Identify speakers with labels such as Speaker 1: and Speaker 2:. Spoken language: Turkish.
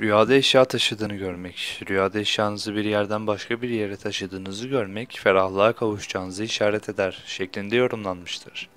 Speaker 1: Rüyada eşya taşıdığını görmek, rüyada eşyanızı bir yerden başka bir yere taşıdığınızı görmek, ferahlığa kavuşacağınızı işaret eder şeklinde yorumlanmıştır.